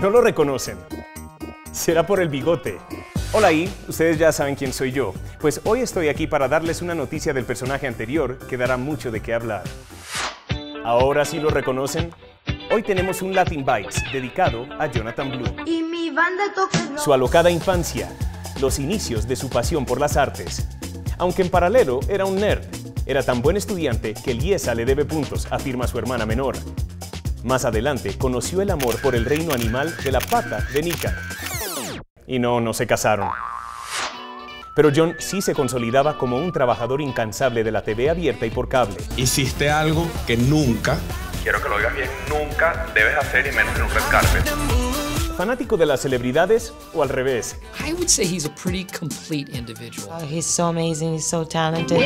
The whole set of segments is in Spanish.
No lo reconocen. Será por el bigote. Hola ahí, ustedes ya saben quién soy yo. Pues hoy estoy aquí para darles una noticia del personaje anterior que dará mucho de qué hablar. ¿Ahora sí lo reconocen? Hoy tenemos un Latin Bites dedicado a Jonathan Blue. Y mi banda toca Su alocada infancia, los inicios de su pasión por las artes. Aunque en paralelo era un nerd, era tan buen estudiante que el IESA le debe puntos, afirma su hermana menor. Más adelante conoció el amor por el reino animal de la pata de Nika. Y no, no se casaron. Pero John sí se consolidaba como un trabajador incansable de la TV abierta y por cable. Hiciste algo que nunca, Quiero que lo oigas bien, nunca debes hacer y menos en un red carpet. ¿Fanático de las celebridades o al revés? I would say he's a pretty complete individual. Oh, he's so amazing. He's so talented.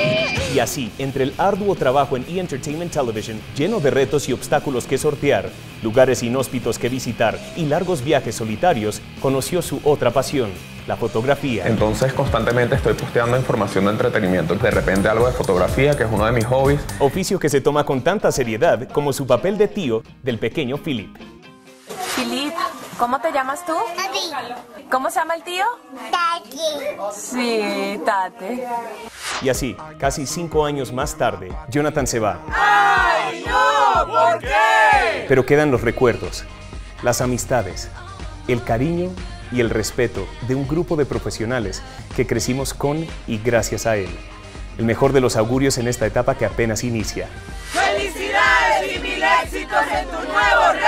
Y así, entre el arduo trabajo en E! Entertainment Television, lleno de retos y obstáculos que sortear, lugares inhóspitos que visitar y largos viajes solitarios, conoció su otra pasión, la fotografía. Entonces constantemente estoy posteando información de entretenimiento. De repente algo de fotografía, que es uno de mis hobbies. Oficio que se toma con tanta seriedad como su papel de tío del pequeño Philip. Filip, ¿cómo te llamas tú? ¿Cómo se llama el tío? Sí, Tate. Y así, casi cinco años más tarde, Jonathan se va. Pero quedan los recuerdos, las amistades, el cariño y el respeto de un grupo de profesionales que crecimos con y gracias a él. El mejor de los augurios en esta etapa que apenas inicia. Addicted